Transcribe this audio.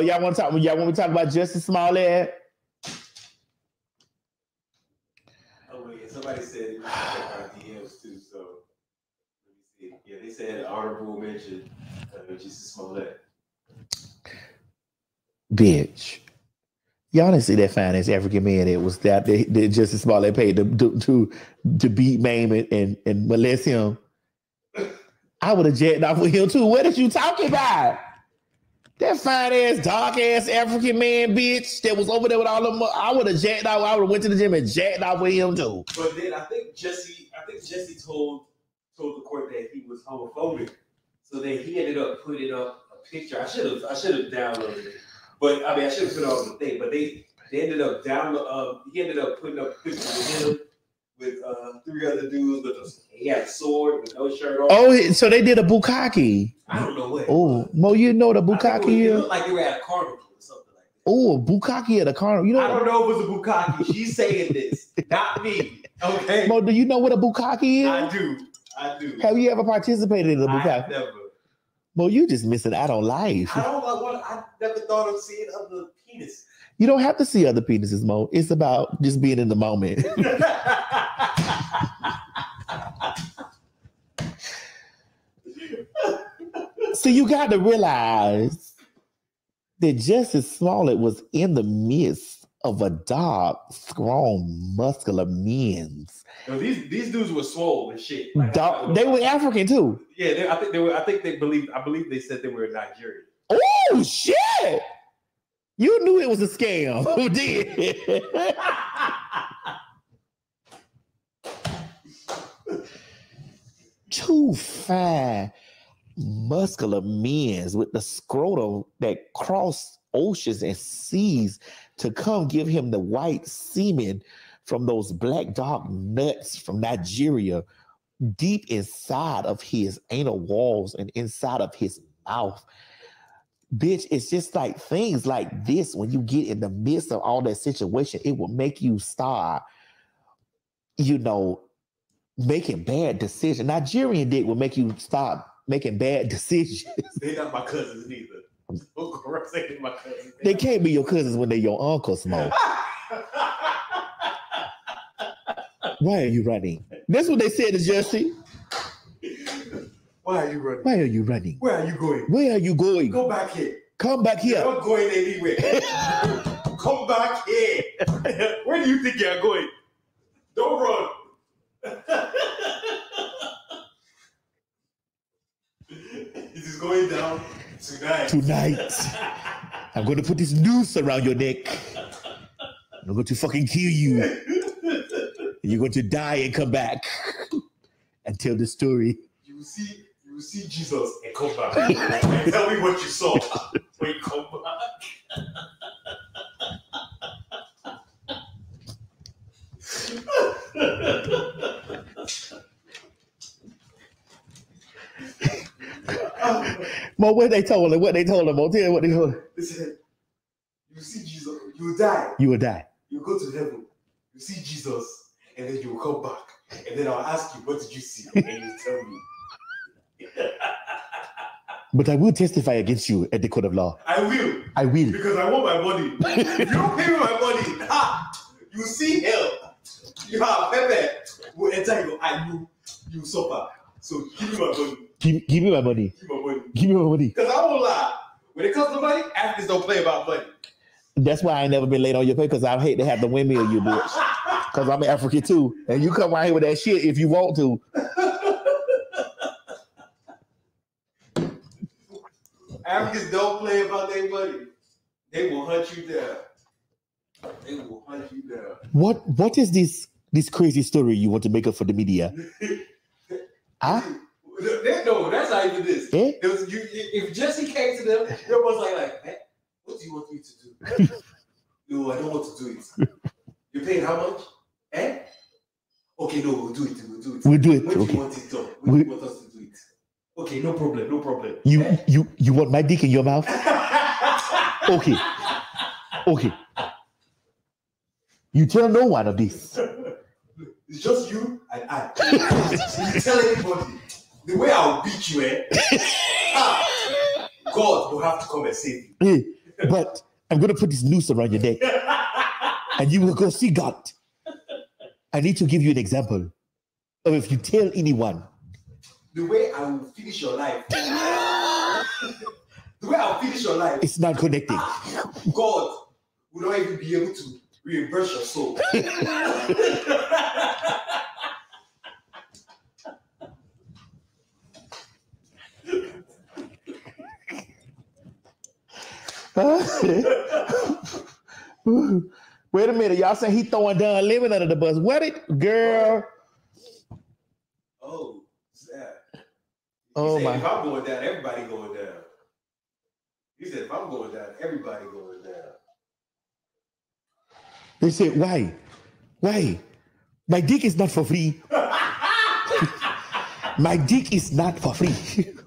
y'all want to talk? Y'all want to talk about Jussie Smollett? Oh yeah, somebody said it our DMs too. So let me see. Yeah, they said honorable mention uh, Jussie Smollett. Bitch. Y'all didn't see that fine ass African man that was that that Jussie Smollett paid to to to, to beat, maim, and, and, and molest him. I would have jacked off with him too. What is you talking about? That fine ass, dark ass African man, bitch, that was over there with all them. I would have jacked out. I would have went to the gym and jacked out with him too. But then I think Jesse, I think Jesse told told the court that he was homophobic. So then he ended up putting up a picture. I should have I should have downloaded it. But I mean I should have put it on the thing. But they they ended up download um he ended up putting up pictures of him with uh three other dudes with a he had a sword with no shirt on. Oh, so they did a bukkake. I don't know what. Oh, Mo, you know the I it, bukkake was- looked like they were at a carnival or something like that. Oh, bukkake at a carnival. You know, I don't know if it was a bukkake. She's saying this, not me. Okay. Mo, do you know what a bukkake is? I do. I do. Have you ever participated in a bukkake? never. Mo, you just missing out on life. I don't what I never thought of seeing other penis. You don't have to see other penises, Mo. It's about just being in the moment. so you got to realize that Jussie Smollett was in the midst of a dark, strong, muscular men's. No, these these dudes were swole and shit. Like, they were African too. Yeah, they, I think they were. I think they believe. I believe they said they were Nigerian. Oh shit! You knew it was a scam. Who did? Two fine, muscular men with the scrotum that cross oceans and seas to come give him the white semen from those black dog nuts from Nigeria deep inside of his anal walls and inside of his mouth. Bitch, it's just like things like this when you get in the midst of all that situation, it will make you start, you know, making bad decisions. Nigerian dick will make you stop making bad decisions. They're not my cousins neither. Don't go around saying my cousins. they can't be your cousins when they're your uncles, Mo. Why are you running? That's what they said to Jesse. Why are you running? Why are you running? Where are you going? Where are you going? Go back here. Come back You're here. not going anywhere. Come back here. Where do you think you're going? Don't run. it is going down tonight. Tonight, I'm going to put this noose around your neck. I'm going to fucking kill you. You're going to die and come back and tell the story. You see, you see Jesus and come back. and tell me what you saw when you come back. Mo, what they told him? What they told him? Mo, tell him what they told him. They said, you see Jesus, you will die. You will die. You go to heaven, you see Jesus, and then you will come back. And then I'll ask you, what did you see? And you tell me. But I will testify against you at the court of law. I will, I will. because I want my body. if you don't pay me my body, ha, you see hell. You have Pepe will enter your eye, you, you suffer. So give me my body. Give, give me my money. Give me my money. Give me my money. Because I won't lie. When it comes to money, Africans don't play about money. That's why I ain't never been late on your pay because I hate to have the windmill you, bitch. Because I'm African too. And you come out here with that shit if you want to. Africans don't play about their money. They will hunt you down. They will hunt you down. What what is this this crazy story you want to make up for the media? Huh? They- no, that's not even this. Eh? It was, you, if Jesse came to them, they was like, like "Eh, what do you want me to do? no, I don't want to do it. You're paying how much? Eh? Okay, no, we'll do it. We'll do it. We'll do it. When do Okay. you want it done? When We- do you want us to do it? Okay, no problem, no problem. You you you want my dick in your mouth? Okay. Okay. You tell no one of this. It's just you and I. You tell anybody, the way I'll beat you, eh? ah, God will have to come and save you. Hey, but I'm gonna put this noose around your neck, and you will go see God. I need to give you an example of if you tell anyone. The way I will finish your life. the way I'll finish your life. It's not connecting. God will not even be able to reimburse your soul. Wait a minute, y'all say he throwing Don Lemon under the bus. What it, girl? oh, sad. Oh said, my! If I'm going down, everybody going down. He said, if I'm going down, everybody going down. They said, why? Why? My dick is not for free. My dick is not for free.